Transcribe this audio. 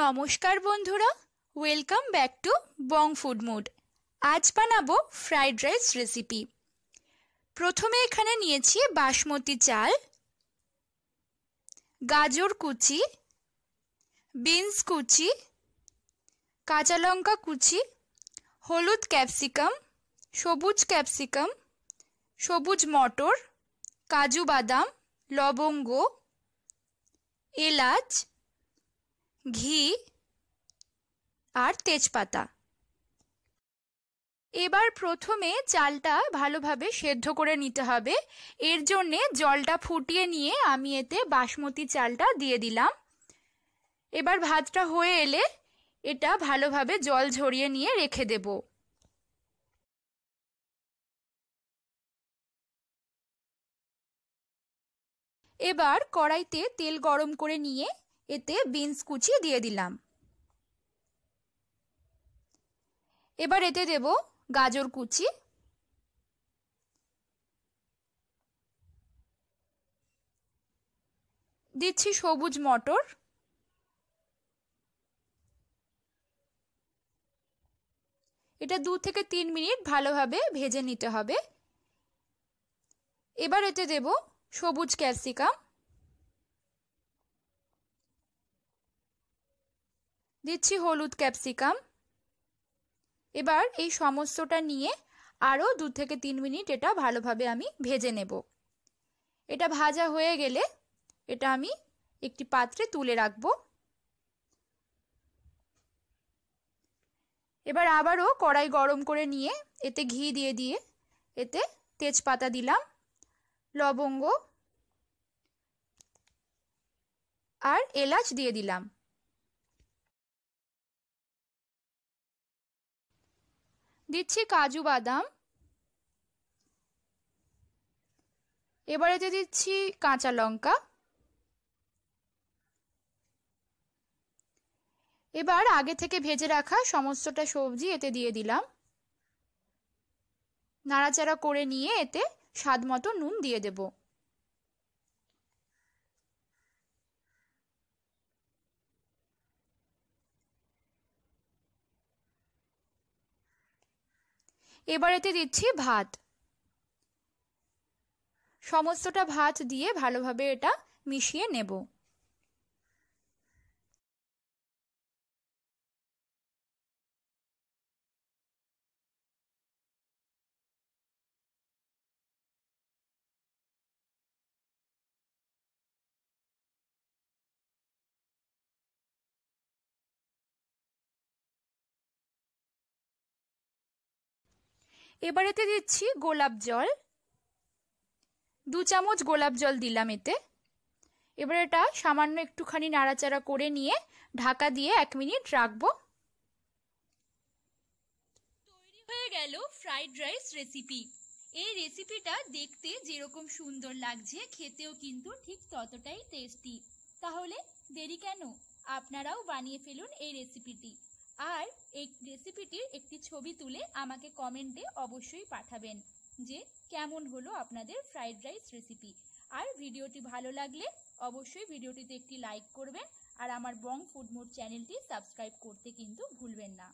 নমস্কার বন্ধুরা welcome back to Bong food mood আজ বানাবো ফ্রাইড রাইস রেসিপি প্রথমে এখানে নিয়েছি বাসমতি চাল, গাজর কুচি বিনস কুচি, কাঁচা লঙ্কা কুচি, হলুদ ক্যাপসিকাম সবুজ ক্যাপসিকাম সবুজ মটর, কাজু বাদাম, লবঙ্গ, এলাচ ঘি আর তেজপাতা। এবার প্রথমে চালটা ভালোভাবে সেদ্ধ করে নিতে হবে। এর জন্যে জলটা ফুটিয়ে নিয়ে আমি এতে বাসমতি চালটা দিয়ে দিলাম। এবার ভাতটা হয়ে এলে এটা ভালোভাবে জল ঝরিয়ে নিয়ে রেখে দেব। এবার কড়াইতে তেল গরম করে নিয়ে এতে বিনস কুচি দিয়ে দিলাম। এবার এতে দেব গাজর কুচি। দিচ্ছি সবুজ মটর। এটা দু থেকে তিন মিনিট ভালোভাবে ভেজে নিতে হবে। এবার এতে দেব সবুজ ক্যাপসিকাম। দিচ্ছি হলুদ ক্যাপসিকাম। এবার এই সমস্তটা নিয়ে আরও দু থেকে তিন মিনিট এটা ভালোভাবে আমি ভেজে নেব। এটা ভাজা হয়ে গেলে এটা আমি একটি পাত্রে তুলে রাখব। এবার আবারও কড়াই গরম করে নিয়ে এতে ঘি দিয়ে দিয়ে এতে তেজপাতা দিলাম, লবঙ্গ আর এলাচ দিয়ে দিলাম। দিচ্ছি কাজু বাদাম। এবারে এতে দিচ্ছি কাঁচা লঙ্কা। এবার আগে থেকে ভেজে রাখা সমস্তটা সবজি এতে দিয়ে দিলাম। নাড়াচাড়া করে নিয়ে এতে স্বাদ মতো নুন দিয়ে দেব। এবার এতে দিচ্ছি ভাত। সমস্তটা ভাত দিয়ে ভালোভাবে এটা মিশিয়ে নেব। এবার এতে দিচ্ছি গোলাপ জল। দু চামচ গোলাপ জল দিলাম এতে। এবার এটা সামান্য একটুখানি নাড়াচাড়া করে নিয়ে ঢাকা দিয়ে এক মিনিট রাখব। তৈরি হয়ে গেল ফ্রাইড রাইস রেসিপি। এই রেসিপিটা দেখতে যেরকম সুন্দর লাগছে, খেতেও কিন্তু ঠিক ততটাই টেস্টি। তাহলে দেরি কেন? আপনারাও বানিয়ে ফেলুন এই রেসিপিটি। আর এই রেসিপিটির একটি ছবি তুলে আমাকে কমেন্টে অবশ্যই পাঠাবেন যে কেমন হলো আপনাদের ফ্রাইড রাইস রেসিপি আর ভিডিওটি ভালো লাগলে অবশ্যই ভিডিওটিতে একটি লাইক করবেন আর আমার বং ফুড মোড চ্যানেলটি সাবস্ক্রাইব করতে কিন্তু ভুলবেন না।